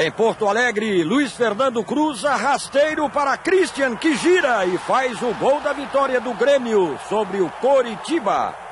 Em Porto Alegre, Luiz Fernando cruza rasteiro para Christian, que gira e faz o gol da vitória do Grêmio sobre o Coritiba.